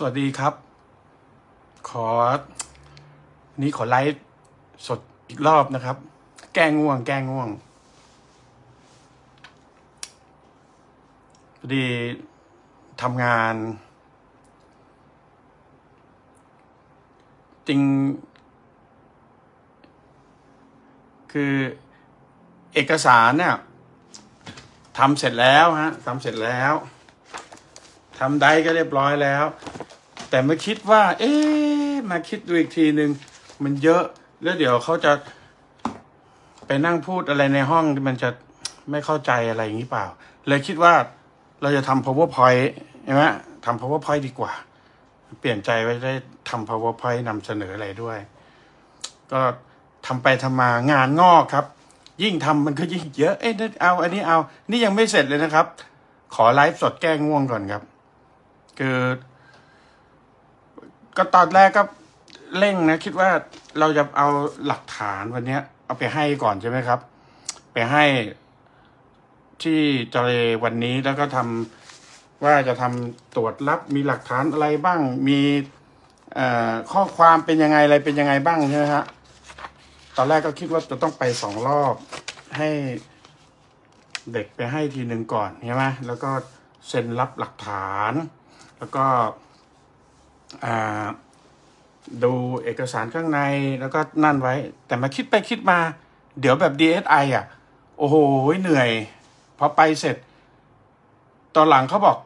สวัสดีครับ ขอ นี้ขอไลฟ์สดอีกรอบนะครับ แก้ง่วง แก้ง่วงพอดีทำงาน จริง คือเอกสารเนี่ยทำเสร็จแล้วฮะทำเสร็จแล้วทำได้ก็เรียบร้อยแล้ว แต่มาคิดว่า เอ๊ะมาคิดดูอีกทีหนึ่งมันเยอะ แล้วเดี๋ยวเขาจะ ไปนั่งพูดอะไรในห้องมันจะไม่เข้าใจอะไรอย่างนี้เปล่า เลยคิดว่าเราจะทำ powerpoint ใช่ไหมทำ powerpoint ดีกว่า เปลี่ยนใจไว้ได้ทำ powerpoint นำเสนออะไรด้วย ก็ทำไปทำมางานงอกครับ ยิ่งทำมันก็ยิ่งเยอะ เอ๊ะนั่เอา อันนี้เอา นี่ยังไม่เสร็จเลยนะครับ ขอไลฟ์สดแก้ง่วงก่อนครับ คือ ก็ตอนแรกก็เร่งนะ คิดว่าเราจะเอาหลักฐานวันนี้เอาไปให้ก่อนใช่ไหมครับ ไปให้ที่เจเลวันนี้แล้วก็ทำว่าจะทำตรวจรับมีหลักฐานอะไรบ้าง มีข้อความเป็นยังไงอะไรเป็นยังไงบ้างใช่ไหมฮะตอนแรกก็คิดว่าจะต้องไปสองรอบให้เด็กไปให้ทีหนึ่งก่อนใช่ไหมแล้วก็เซ็นรับหลักฐาน แล้วก็ ดูเอกสารข้างในแล้วก็นั่นไว้ แต่มาคิดไปคิดมา เดี๋ยวแบบ DSI อะ โอ้โห เหนื่อย พอไปเสร็จ ตอนหลังเขาบอก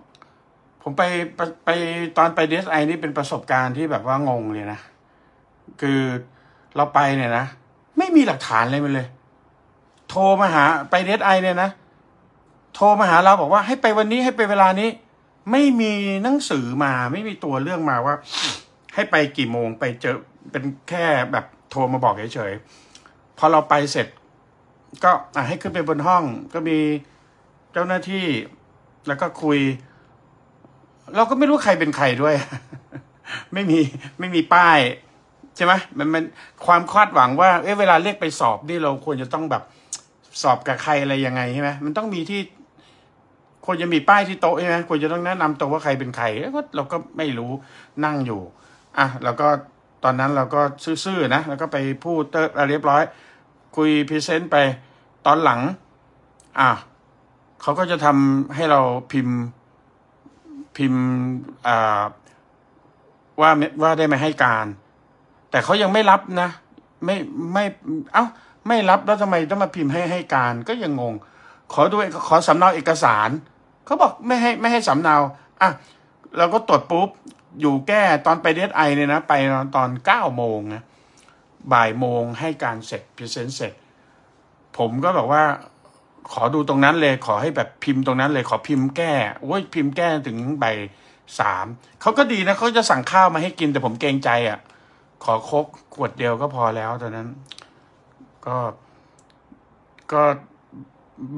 ผมไปไปไปตอนไป DSI นี่เป็นประสบการณ์ที่แบบว่างงเลยนะ คือเราไปเนี่ยนะ ไม่มีหลักฐานอะไรมาเลย โทรมาหาไป DSI เนี่ยนะ โทรมาหาเราบอกว่าให้ไปวันนี้ให้ไปเวลานี้ ไม่มีหนังสือมาไม่มีตัวเรื่องมาว่า ให้ไปกี่โมงไปเจอเป็นแค่แบบโทรมาบอกเฉยๆพอเราไปเสร็จ ก็ให้ขึ้นไปบนห้องก็มีเจ้าหน้าที่ แล้วก็คุย เราก็ไม่รู้ใครเป็นใครด้วย ไม่มีไม่มีป้ายใช่ไหมมันมันความคาดหวังว่าเอ้เวลาเรียกไปสอบนี่เราควรจะต้องแบบสอบกับใครอะไรยังไงใช่ไหมมันต้องมีที่ ควรจะมีป้ายที่โต๊ะใช่ไหมควรจะต้องแนะนำตัวว่าใครเป็นใครแล้วก็เราก็ไม่รู้นั่งอยู่อะแล้วก็ตอนนั้นเราก็ซื่อๆนะ แล้วก็ไปพูดเสร็จเรียบร้อย คุย present ไปตอนหลัง อะเขาก็จะทำให้เราพิมพ์พิมพ์อ่าว่าว่าได้มาให้การ แต่เขายังไม่รับนะ ไม่ไม่เอ้าไม่รับแล้วทำไมต้องมาพิมพ์ให้ให้การ ก็ยังงง ขอด้วยขอสำเนาเอกสาร เขาบอกไม่ให้ไม่ให้สำเนาอะเราก็ตรวจปุ๊บ อยู่แก้ตอนไปเดสไอเนี่ยนะ ไปตอนเก้าโมงนะบ่ายโมงให้การเสร็จ present เสร็จ ผมก็บอกว่า ขอดูตรงนั้นเลย ขอให้แบบพิมพ์ตรงนั้นเลยขอพิมพ์แก้โอ้ยพิมพ์แก้ถึงบ่ายสามเขาก็ดีนะเขาจะสั่งข้าวมาให้กินแต่ผมเกรงใจอะ ขอโค้กขวดเดียวก็พอแล้วตอนนั้น ก็ก็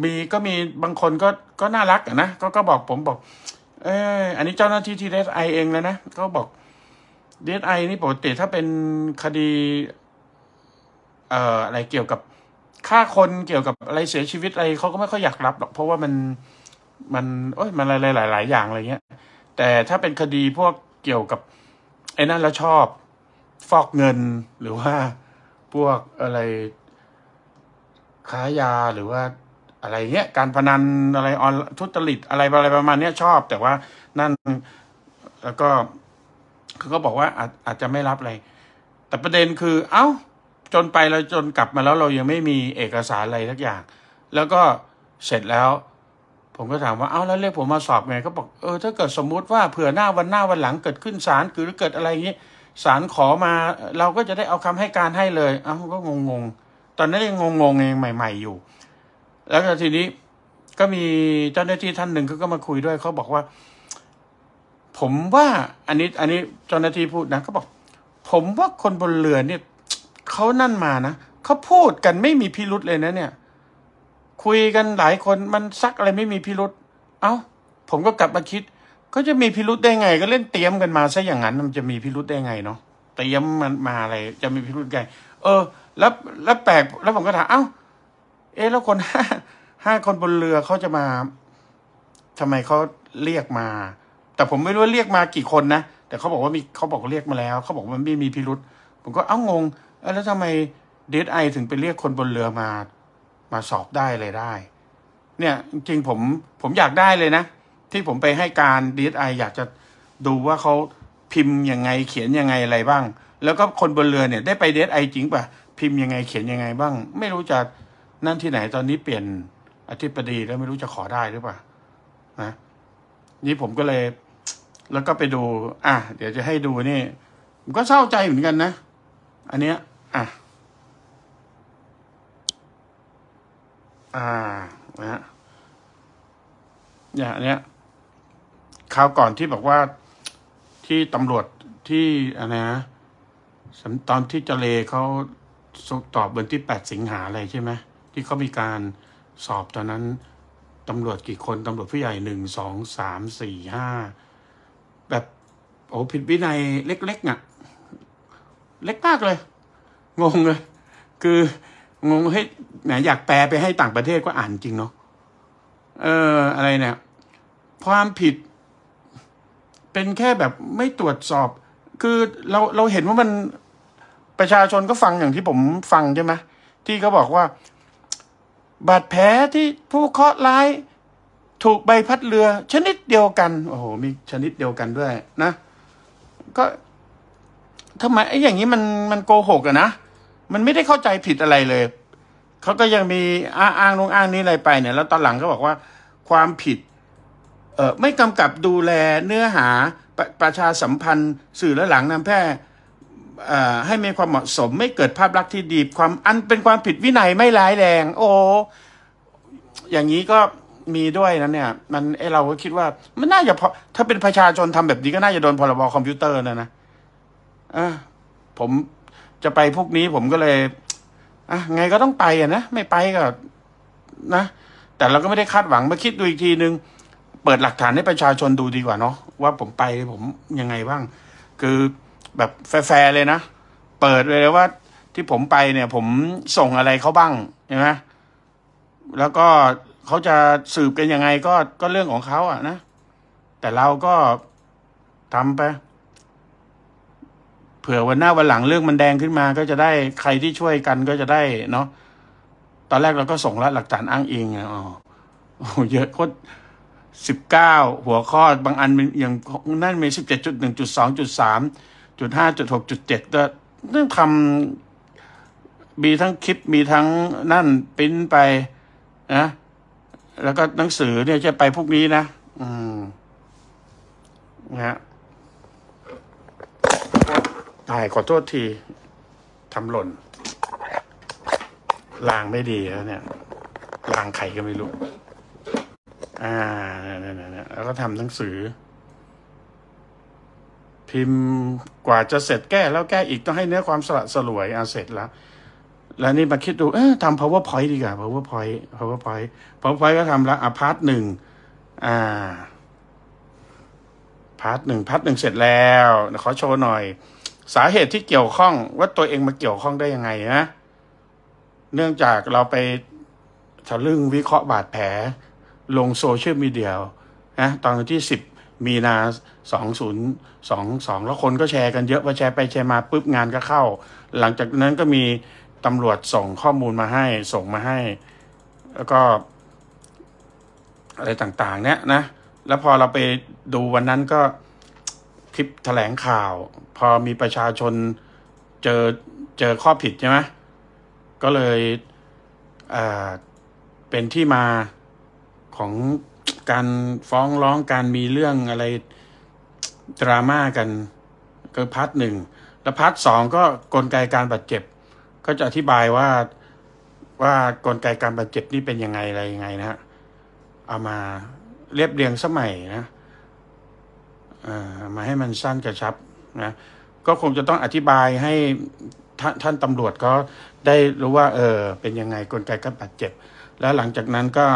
มีก็มีบางคนก็ก็น่ารักอะนะก็ก็บอกผมบอก เอออันนี้เจ้าหน้าที่ที่เดสไอเองแล้วนะก็บอกเดสไอนี่ปกติถ้าเป็นคดี เอ่ออะไรเกี่ยวกับฆ่าคนเกี่ยวกับอะไรเสียชีวิตอะไรเขาก็ไม่ค่อยอยากรับหรอกเพราะว่ามันมันโอ้ยมันอะไรหลายๆอย่างอะไรเงี้ย แต่ถ้าเป็นคดีพวกเกี่ยวกับไอ้นั่นแล้วชอบฟอกเงินหรือว่าพวกอะไรค้ายาหรือว่า อะไรเงี้ยการพนันอะไรออนทุจริตอะไรอะไรประมาณเนี้ยชอบ แต่ว่านั่นแล้วก็เขาก็บอกว่าอาจอาจจะไม่รับอะไร แต่ประเด็นคือ เอ้า จนไปเราจนกลับมาแล้วเรายังไม่มีเอกสารอะไรทักอย่าง แล้วก็เสร็จแล้ว ผมก็ถามว่า เอ้าแล้วเรียกผมมาสอบไงก็บอกเออถ้าเกิดสมมุติว่าเผื่อหน้าวันหน้าวันหลังเกิดขึ้นศาลหรือเกิดอะไรอย่างนี้ศาลขอมา เราก็จะได้เอาคำให้การให้เลย เอ้าก็งงๆตอนนั้นยังงงๆเองใหม่ ๆอยู่ แล้วทีนี้ก็มีเจ้าหน้าที่ท่านหนึ่งเขาก็มาคุยด้วยเขาบอกว่า ผมว่า อันนี้ อันนี้เจ้าหน้าที่พูดนะเขาบอก ผมว่าคนบนเรือเนี่ยเขานั่นมานะเขาพูดกันไม่มีพิรุษเลยนะ เนี่ย คุยกันหลายคนมันซักอะไรไม่มีพิรุษเอ้า ผมก็กลับมาคิดเขาจะมีพิรุษได้ไง ก็เล่นเตรียมกันมาซะอย่างนั้น มันจะมีพิรุษได้ไงเนาะเตรียมมันมาอะไร จะมีพิรุษไง เออ แล้วแล้วแปลกแล้วผมก็ถามเอ้า เอ๊ะแล้วคนห้าห้าคนบนเรือเขาจะมาทำไมเขาเรียกมา แต่ผมไม่รู้ว่าเรียกมากี่คนนะแต่เขาบอกว่ามีเขาบอกเรียกมาแล้วเขาบอกว่ามันไม่มีพิรุษผมก็เอ้างงเอ้าแล้วทำไมเดีไอถึงไปเรียกคนบนเรือมา มาสอบได้เลยได้ เนี่ยจริงผมผมอยากได้เลยนะ ที่ผมไปให้การเดีไออยากจะดูว่าเขาพิมพ์ยังไงเขียนยังไงอะไรบ้าง แล้วก็คนบนเรือเนี่ย ได้ไปเดีไอจริงป่ะพิมพ์ยังไงเขียนยังไงบ้าง ไม่รู้จะ นั่นที่ไหนตอนนี้เปลี่ยนอธิบดีแล้วไม่รู้จะขอได้หรือเปล่านะนี่ผมก็เลย แล้วก็ไปดู อะเดี๋ยวจะให้ดูนี่ผมก็เศร้าใจเหมือนกันนะ อันเนี้ย อะ อ่านะเนี่ยอันเนี้ยคราวก่อนที่บอกว่าที่ตำรวจที่อะไรนะตอนที่เจเลเขาตอบวันที่แปดสิงหาอะไรใช่ไหม ที่เขามีการสอบตอนนั้นตำรวจกี่คนตำรวจผู้ใหญ่หนึ่งสองสามสี่ห้าแบบโอ้ผิดวินัยเล็กๆอะ เล็กมากเลย งงเลย คืองงให้แหมอยากแปลไปให้ต่างประเทศก็อ่านจริงเนาะเอออะไรเนี่ย ความผิด เป็นแค่แบบไม่ตรวจสอบ คือเราเราเห็นว่ามันประชาชนก็ฟังอย่างที่ผมฟังใช่ไหมที่เขาบอกว่า บาดแผลที่ผู้เคราะห์ร้าย ถูกใบพัดเรือ ชนิดเดียวกัน โอ้โห มีชนิดเดียวกันด้วย นะ ก็ทำไมไอ้อย่างนี้มันมันโกหกอะนะ มันไม่ได้เข้าใจผิดอะไรเลย เขาก็ยังมีอ้างอ้างนงอ้างนี้อะไรไปเนี่ย แล้วตอนหลังก็บอกว่าความผิด เออไม่กำกับดูแลเนื้อหาปประชาสัมพันธ์ สื่อและหลังนำแพร่ ให้มีความเหมาะสม ไม่เกิดภาพลักษณ์ที่ดีความอันเป็นความผิดวินัยไม่ร้ายแรง โอ้อย่างนี้ก็มีด้วยนะเนี่ย มันไอเราก็คิดว่า มันน่าจะพอถ้าเป็นประชาชนทำแบบนี้ก็น่าจะโดนพรบคอมพิวเตอร์นะนะเออผมจะไปพวกนี้ผมก็เลยอะไงก็ต้องไปอะนะไม่ไปก็นะ แต่เราก็ไม่ได้คาดหวังมาคิดดูอีกทีนึง เปิดหลักฐานให้ประชาชนดูดีกว่าเนาะว่าผมไปผมยังไงบ้าง คือ แบบแฟร์เลยนะ เปิดเลยว่าที่ผมไปเนี่ย ผมส่งอะไรเขาบ้างใช่ไหมแล้วก็เขาจะสืบกันยังไงก็ก็เรื่องของเขาอะนะแต่เราก็ทำไปเผื่อวันหน้าวันหลังเรื่องมันแดงขึ้นมา ก็จะได้ใครที่ช่วยกันก็จะได้เนาะตอนแรกเราก็ส่งล้วหลักฐานอ้างอิงอะอ๋อโอ้โหเยอะโคตรสิบเก้าหัวข้อบางอันเป็นอย่างนั่นมีสิบเจ็ดจุดหนึ่งจุดสองจุดสาม จุดห้าจุดหกจุดเจ็ดก็ต้องทำมีทั้งคลิปมีทั้งนั่นปิ้นไปนะแล้วก็หนังสือเนี่ยจะไปพวกนี้นะ อืมนะฮะตายขอโทษทีทำหล่นลางไม่ดีแล้วเนี่ยลางไข่ก็ไม่รู้ อ่าเนี่ยเนี่ยเนี่ยแล้วก็ทำหนังสือ พิมพ์กว่าจะเสร็จแก้แล้วแก้อีกต้องให้เนื้อความสละสลวยอะเสร็จแล้ว แล้วนี่มาคิดดูเออทำ powerpoint ดีกว่า powerpoint powerpoint powerpoint ก็ทำแล้วอะ part หนึ่งอ่า part หนึ่ง part หนึ่งเสร็จแล้วขอโชว์หน่อย สาเหตุที่เกี่ยวข้องว่าตัวเองมาเกี่ยวข้องได้ยังไงนะเนื่องจากเราไปทะลึ่งวิเคราะห์บาดแผลลงโซเชียลมีเดียนะตอนที่สิบ มีนาสองศูนย์สองสองแล้วคนก็แชร์กันเยอะพอแชร์ไปแชร์มาปุ๊บงานก็เข้า หลังจากนั้นก็มีตำรวจส่งข้อมูลมาให้ส่งมาให้ แล้วก็ อะไรต่างๆ เนี่ยนะ แล้วพอเราไปดูวันนั้นก็คลิปแถลงข่าว พอมีประชาชนเจอเจอข้อผิดใช่ไหมก็เลยเป็นที่มาของ การฟ้องร้องการมีเรื่องอะไรดราม่ากันก็ part หนึ่งแล้ว part สองก็กลไกการบาดเจ็บ ก็จะอธิบายว่าว่ากลไกการบาดเจ็บนี่เป็นยังไงอะไรยังไงนะฮะเอามาเรียบเรียงสมัยนะเอ่อมาให้มันสั้นกระชับนะก็คงจะต้องอธิบายให้ท่านท่านตำรวจก็ได้รู้ว่า เออเป็นยังไงกลไกการบาดเจ็บ แล้วหลังจากนั้นก็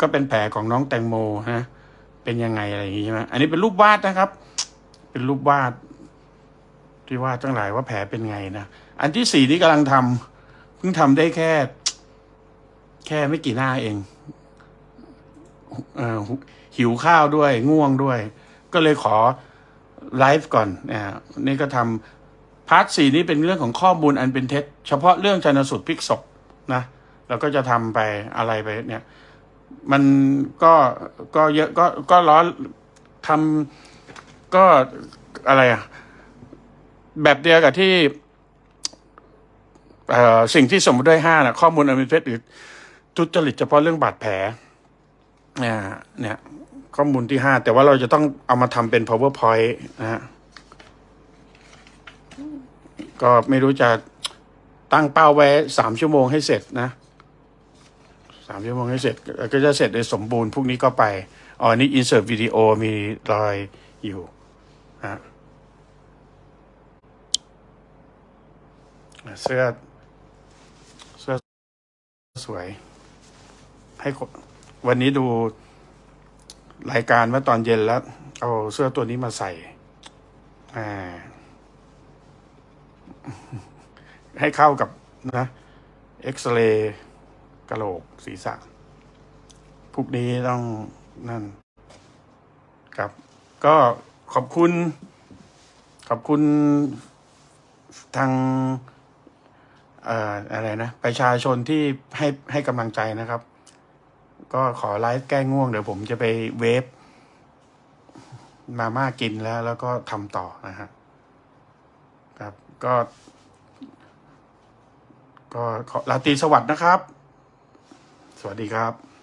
ก็เป็นแผลของน้องแตงโมฮะเป็นยังไงอะไรอย่างงี้ใช่ไหมอันนี้เป็นรูปวาดนะครับ เป็นรูปวาด ที่วาดทั้งหลายว่าแผลเป็นไงนะอันที่สี่ที่กำลังทำเพิ่งทำได้แค่ แค่ไม่กี่หน้าเองเออหิวข้าวด้วย ง่วงด้วย ก็เลยขอไลฟ์ก่อนอ่านี่ก็ทำพาร์ทสี่นี้เป็นเรื่องของข้อมูลอันเป็นเท็จ เฉพาะเรื่องชันสูตรพลิกศพนะเราก็จะทำไปอะไรไปเนี่ย มันก็ก็เยอะก็ก็ร้อทำก็อะไรอะแบบเดียวกับที่สิ่งที่สมมติด้วยห้านะข้อมูลอันเป็นเท็จหรือทุจริตเฉพาะเรื่องบาดแผลอ่าเนี่ยข้อมูลที่ห้าแต่ว่าเราจะต้องเอามาทำเป็น powerpoint นะฮะก็ไม่รู้จะตั้งเป้าไว้สามชั่วโมงให้เสร็จนะ สามชั่วโมงให้เสร็จ ก็จะเสร็จโดยสมบูรณ์พรุ่งนี้ก็ไปอ๋อนี่ insert วิดีโอมีรอยอยู่ฮะเสื้อเสื้อสวย ให้วันนี้ดูรายการเมื่อตอนเย็นแล้ว เอาเสื้อตัวนี้มาใส่อ่าให้เข้ากับนะเอ็กซเรย์ กระโหลกศีรษะ พวกนี้ต้องนั่นครับ ก็ขอบคุณ ขอบคุณทางอะไรนะ ประชาชนที่ให้ให้กำลังใจนะครับ ก็ขอไลฟ์แก้ง่วงเดี๋ยวผมจะไปเวฟมาม่ากินแล้ว แล้วก็ทำต่อนะฮะครับ ก็ ก็ขอลาตีสวัสดนะครับ วัสดีครับ